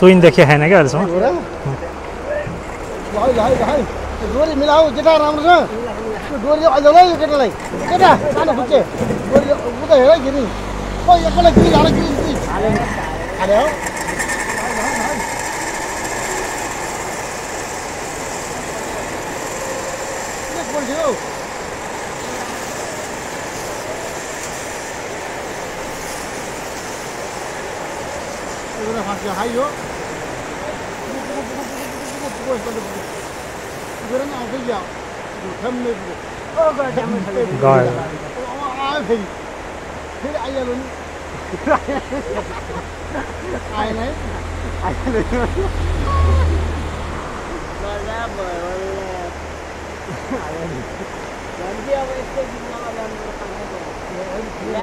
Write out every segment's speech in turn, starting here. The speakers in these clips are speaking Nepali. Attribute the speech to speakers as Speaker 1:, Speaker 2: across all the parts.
Speaker 1: तुइन देखिया छैन क्या अहिलेसम्म
Speaker 2: डोरी मिलाऊ केटा राम्रो छ डोरी अहिले ल यो केटालाई केटा जानु खुच्चे डोरी उता हेर गिरी ओ एकपल्ट गिरी हाल गिरी हाल्यो हौ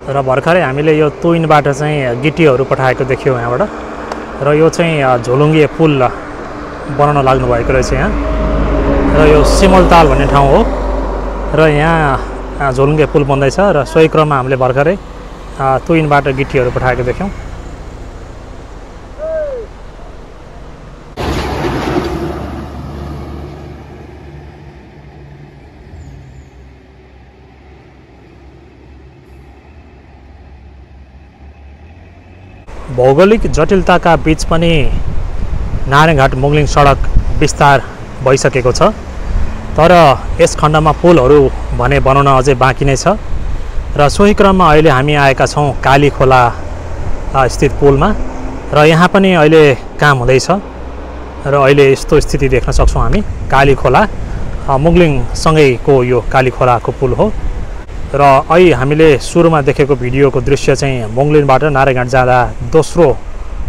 Speaker 1: र भर्खरै हामीले यो तुइनबाट चाहिँ गिटीहरू पठाएको देख्यौँ यहाँबाट। र यो चाहिँ झोलुङ्गे पुल। बनाउन लाग्नु भएको रहेछ यहाँ। र यो सिमलताल भन्ने ठाउँ हो। र यहाँ झोलुङ्गे पुल बन्दैछ र सोही क्रममा हामीले भर्खरै तुइनबाट गिटीहरू पठाएको देख्यौँ। भौगोलिक जटिलताका बिच पनि नारायणघाट मुगलिङ सडक विस्तार भइसकेको छ। तर यस खण्डमा पुलहरू भने बनाउन अझै बाँकी नै छ। र सोही क्रममा अहिले हामी आएका छौँ काली खोला स्थित पुलमा। र यहाँ पनि अहिले काम हुँदैछ। र अहिले यस्तो स्थिति देख्न सक्छौँ हामी। काली खोला मुगलिङसँगैको यो काली खोलाको पुल हो। र अहिले हामीले सुरुमा देखेको भिडियोको दृश्य चाहिँ मुङ्लिनबाट नारायणघाट जाँदा दोस्रो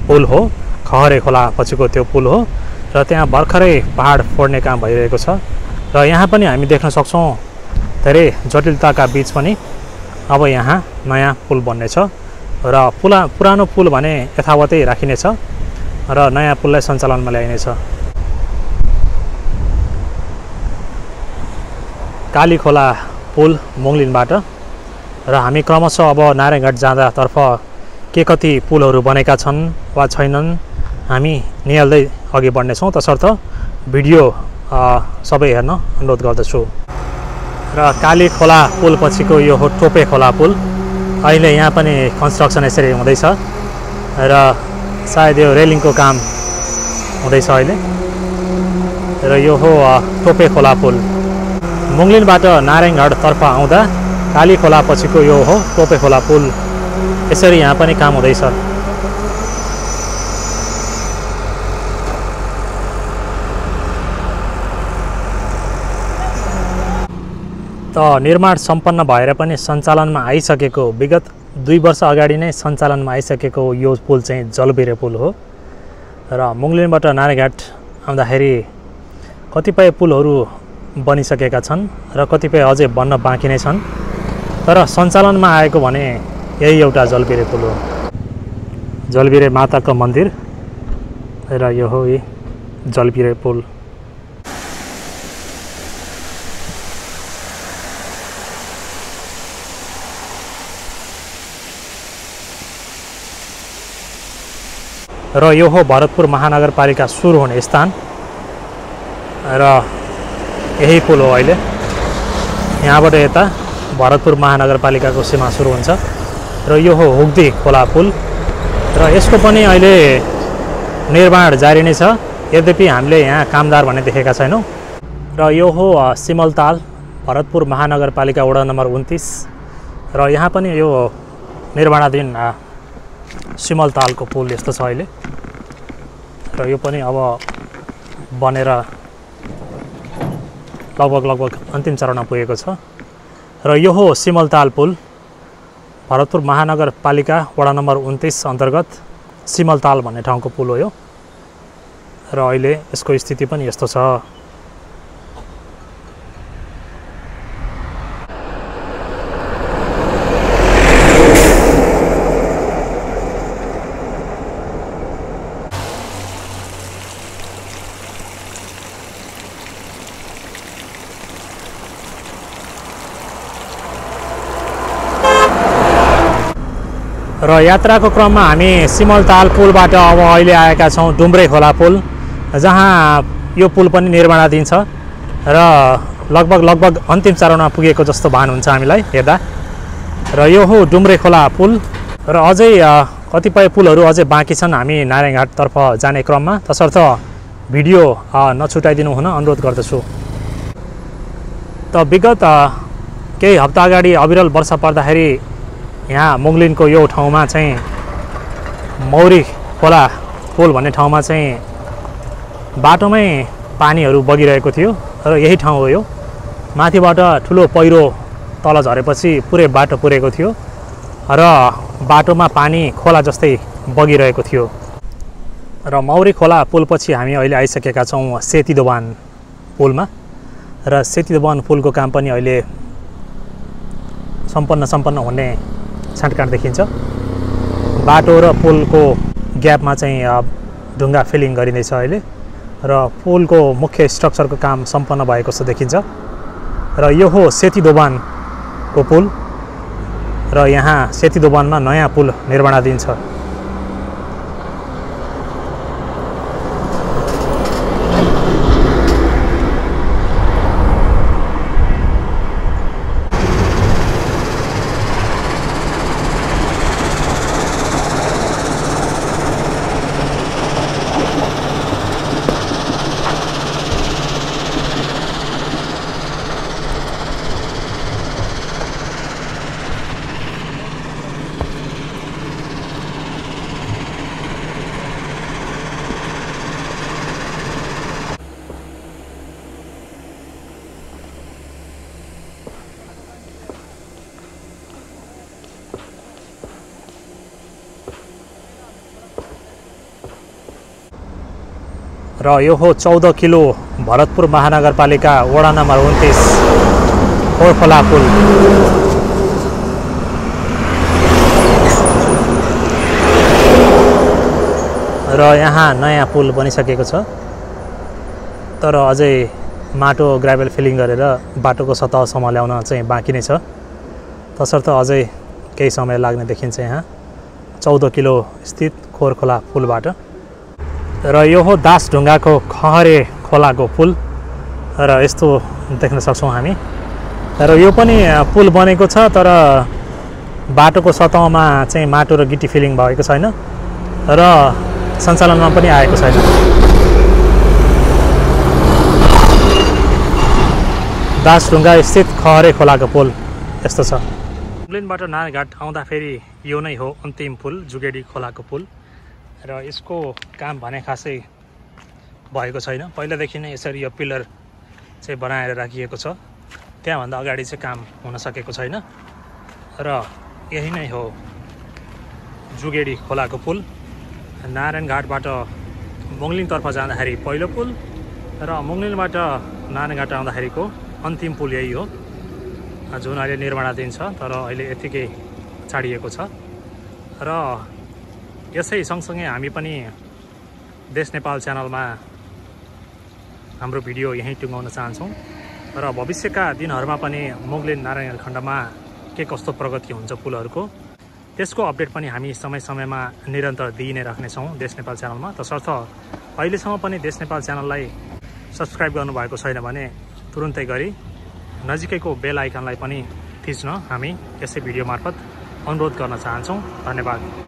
Speaker 1: पुल हो। खहरे खोला पछिको त्यो पुल हो र त्यहाँ भर्खरै पहाड फोड्ने काम भइरहेको छ र यहाँ पनि हामी देख्न सक्छौँ धेरै जटिलताका बिच पनि अब यहाँ नयाँ पुल बन्नेछ र पुला पुरानो पुल भने यथावतै राखिनेछ र नयाँ पुललाई सञ्चालनमा ल्याइनेछ। काली खोला पुल मुङ्लिनबाट र हामी क्रमशः अब नारायणघाट जाँदातर्फ के कति पुलहरू बनेका छन् वा छैनन् हामी निहाल्दै अघि बढ्नेछौँ तसर्थ भिडियो सबै हेर्न अनुरोध गर्दछु। र काली खोला पुल पछिको यो हो टोपे खोला पुल। अहिले यहाँ पनि कन्स्ट्रक्सन यसरी हुँदैछ। र सायद यो रेलिङको काम हुँदैछ अहिले। र यो हो टोपे खोला पुल। मुङ्लिनबाट नारायणघाटतर्फ आउँदा काली खोला पछिको यो हो टोपे खोला पुल। यसरी यहाँ पनि काम हुँदैछ। निर्माण सम्पन्न भएर पनि सञ्चालनमा आइसकेको विगत दुई वर्ष अगाडि नै सञ्चालनमा आइसकेको यो पुल चाहिँ जलबिरे पुल हो। र मुङ्लिनबाट नारायणघाट आउँदाखेरि कतिपय पुलहरू बनिसकेका छन् र कतिपय अझै बन्न बाँकी नै छन्। तर सञ्चालनमा आएको भने यही एउटा जलबिरे पुल हो। जलबिरे माताको मन्दिर र यो हो यी जलबिरे पुल। र यो हो भरतपुर महानगरपालिका सुरु हुने स्थान। र यही पुल हो अहिले। यहाँबाट यता भरतपुर महानगरपालिकाको सीमा सुरु हुन्छ। र यो हो हुग्दी खोला पुल। र यसको पनि अहिले निर्माण जारी नै छ। यद्यपि हामीले यहाँ कामदार भन्ने देखेका छैनौँ। र यो हो सिमलताल भरतपुर महानगरपालिका वडा नम्बर उन्तिस। र यहाँ पनि यो निर्माणाधीन अ, सिमलतालको पुल यस्तो छ अहिले। र यो पनि अब बनेर लगभग लगभग अन्तिम चरणमा पुगेको छ। र यो हो सिमलताल पुल। भरतपुर महानगरपालिका वडा नम्बर उन्तिस अन्तर्गत सिमलताल भन्ने ठाउँको पुल हो यो। र अहिले यसको स्थिति पनि यस्तो छ। र यात्राको क्रममा हामी सिमलताल पुलबाट अब अहिले आएका छौँ डुम्रे खोला पुल जहाँ यो पुल पनि निर्माणाधीन छ र लगभग लगभग अन्तिम चरणमा पुगेको जस्तो भान हुन्छ हामीलाई हेर्दा। र यो हो डुम्रे खोला पुल र अझै कतिपय पुलहरू अझै बाँकी छन् हामी नारायणघाटतर्फ जाने क्रममा। तसर्थ भिडियो नछुटाइदिनु हुन अनुरोध गर्दछु। त विगत केही हप्ता अगाडि अविरल वर्षा पर्दाखेरि यहाँ मुङ्लिनको यो ठाउँमा चाहिँ मौरी खोला पुल भन्ने ठाउँमा चाहिँ बाटोमै पानीहरू बगिरहेको थियो र यही ठाउँ हो यो। माथिबाट ठुलो पहिरो तल झरेपछि पुरै बाटो पुरेको थियो र बाटोमा पानी खोला जस्तै बगिरहेको थियो। र मौरी खोला पुलपछि हामी अहिले आइसकेका छौँ सेती दोभान पुलमा र सेती दोभान पुलको काम पनि अहिले सम्पन्न सम्पन्न हुने छाँटकाँट देखिन्छ। बाटो र पुलको ग्यापमा चाहिँ ढुङ्गा फिलिङ गरिँदैछ अहिले र पुलको मुख्य स्ट्रक्चरको काम सम्पन्न भएको जस्तो देखिन्छ। र यो हो सेती दोभानको पुल र यहाँ सेती दोभानमा नयाँ पुल निर्माणाधीन छ। र यो हो चौध किलो भरतपुर महानगरपालिका वडा नम्बर उन्तिस खोला पुल। र यहाँ नयाँ पुल बनिसकेको छ। तर अझै माटो ग्राभेल फिलिङ गरेर बाटोको सतहसम्म ल्याउन चाहिँ बाँकी नै छ। तसर्थ अझै केही समय लाग्ने देखिन्छ यहाँ। चौध किलो स्थित खोरखोला पुलबाट। र यो हो दासढुङ्गाको खहरे खोलाको पुल। र यस्तो देख्न सक्छौँ हामी। र यो पनि पुल बनेको छ तर बाटोको सतहमा चाहिँ माटो र गिटी फिलिङ भएको छैन र सञ्चालनमा पनि आएको छैन। दासढुङ्गा स्थित खहरे खोलाको पुल यस्तो छ। मुगलिनबाट नारायणघाट आउँदाखेरि यो नै हो अन्तिम पुल जुगेडी खोलाको पुल। र यसको काम भने खासै भएको छैन। पहिलादेखि नै यसरी यो पिलर चाहिँ बनाएर राखिएको छ। त्यहाँभन्दा अगाडि चाहिँ काम हुन सकेको छैन। र यही नै हो जुगेडी खोलाको पुल। नारायणघाटबाट मुङ्लिङतर्फ जाँदाखेरि पहिलो पुल र मुङ्लिङबाट नारायणघाट आउँदाखेरिको अन्तिम पुल यही हो जुन अहिले निर्माणाधीन छ तर अहिले यत्तिकै छाडिएको छ। र यसै सँगसँगै हामी पनि देश नेपाल च्यानलमा हाम्रो भिडियो यहीँ टुङ्गाउन चाहन्छौँ। र भविष्यका दिनहरूमा पनि मुगलिन नारायण खण्डमा के कस्तो प्रगति हुन्छ पुलहरूको त्यसको अपडेट पनि हामी समय समयमा निरन्तर दिइ नै राख्नेछौँ देश नेपाल च्यानलमा। तसर्थ अहिलेसम्म पनि देश नेपाल च्यानललाई सब्सक्राइब गर्नुभएको छैन भने तुरुन्तै गरी नजिकैको बेल आइकनलाई पनि थिच्न हामी यसै भिडियो मार्फत अनुरोध गर्न चाहन्छौँ। धन्यवाद।